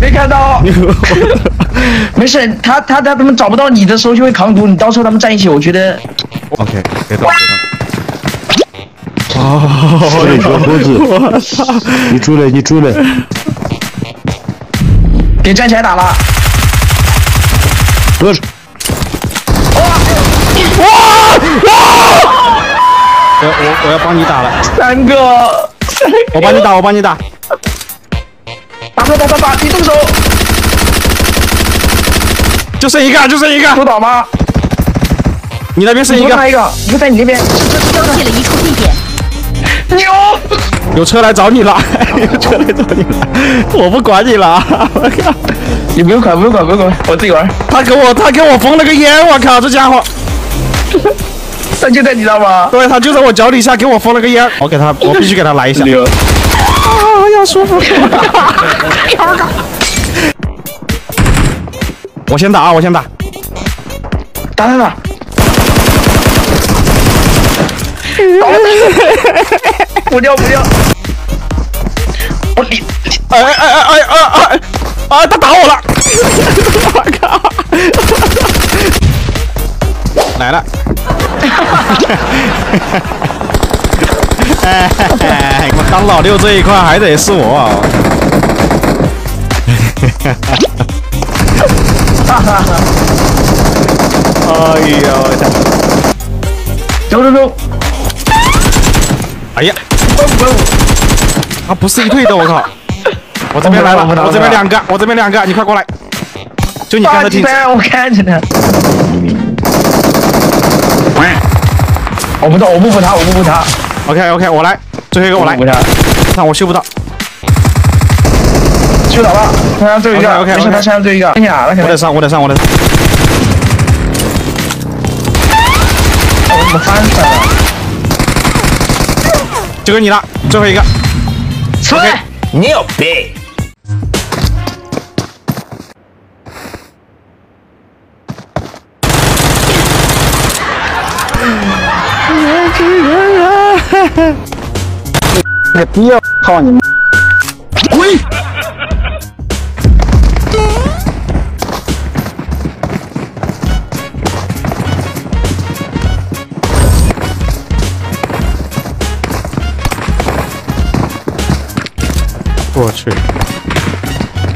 没看到。没事，他他他他们找不到你的时候就会扛毒，你到时候他们站一起，我觉得 OK，别动，别动。哦，小伙子，我操！你出来，你出来。给站起来打了。不是，我我我要帮你打了，三个，三个我帮你打，我帮你打。打打打，你动手，就剩一个，就剩一个。不倒吗？你那边剩一个，一个，一个在你那边。标记了一处地点，牛！有车来找你了，有车来找你了，我不管你了。我靠！你不用管，不用管，不用管，我自己玩。他给我，他给我封了个烟，我靠，这家伙。他就在你那吗？对他就在我脚底下给我封了个烟，我给他，我必须给他来一下。牛！啊，要舒服。我先打啊，我先打。打打打！不 掉不掉！我你哎哎哎哎哎哎！啊，他打我了！我靠！来了！哎，我当老六这一块还得是我啊！哎呀，我操！走走走！哎呀，啊，不是一队的，我靠！我这边来了，我这边两个，我这边两个，你快过来！就你干的挺，我看着呢。我不动，我不扶他，我不扶他。OK OK，我来，最后一个我来扶，他。看我修不到。修倒了，他上最后一个。OK，OK，OK 没事，他身上最后一个。我得上，我得上，我得上。我怎么翻出来了？就给你了，最后一个。出来！牛逼！没必要靠你们。喂！我去，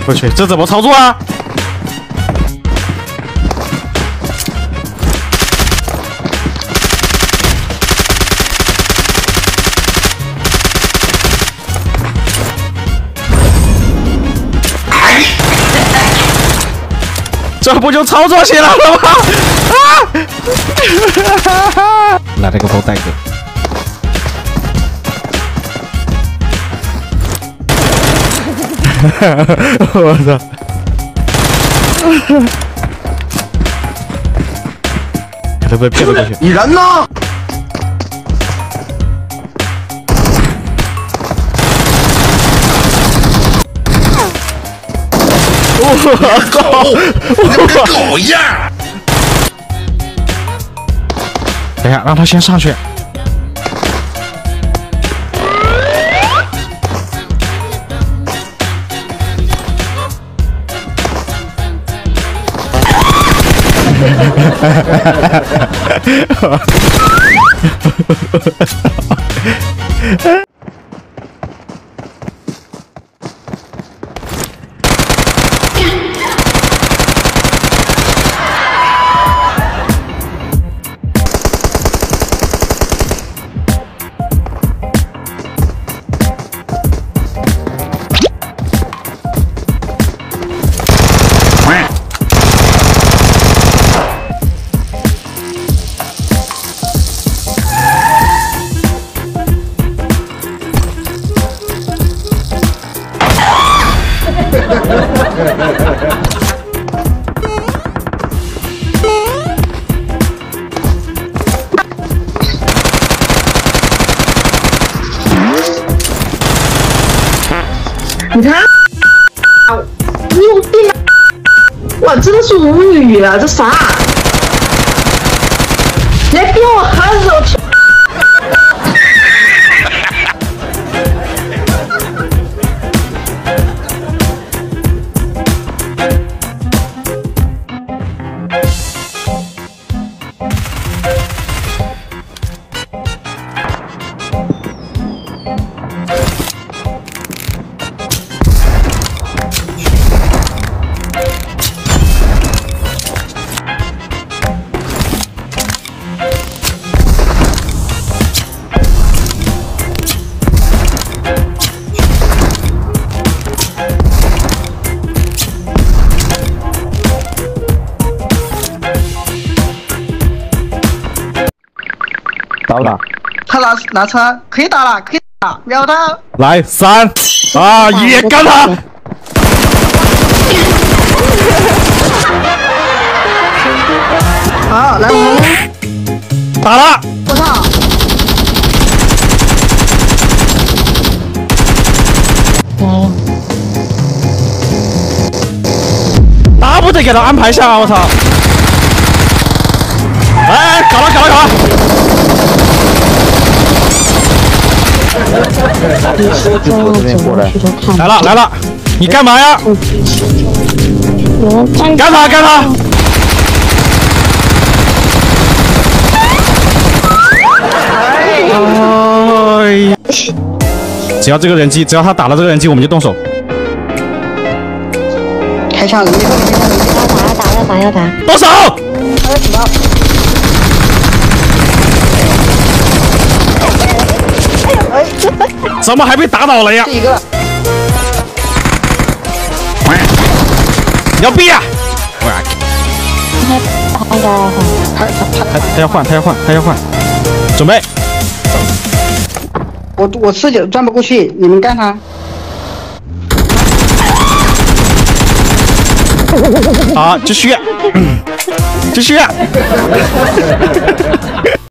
我去，这怎么操作啊？这不就操作起来了吗？啊！来这个包带给。我操！给他被骗了过去。你人呢？我靠！跟狗一样。等一下，让他先上去。你看，你有病啊！我真的是无语了，这啥？你还逼我喊手去？打不打？他拿拿枪可以打了，可以打，秒他！来三二一，干他！好，来我们打了！我操！打不得给他安排下啊！我操！哎，搞了搞了搞了！我这边过来。来了来了，你干嘛呀？干他干他！哎呀！只要这个人机，只要他打了这个人机，我们就动手。开枪，要打要打要打要打，动手！怎么还被打倒了呀？一个，要毙呀！换个他他他，他他要换，他要换，他要换，准备。我我自己转不过去，你们干他。好，继续，继续。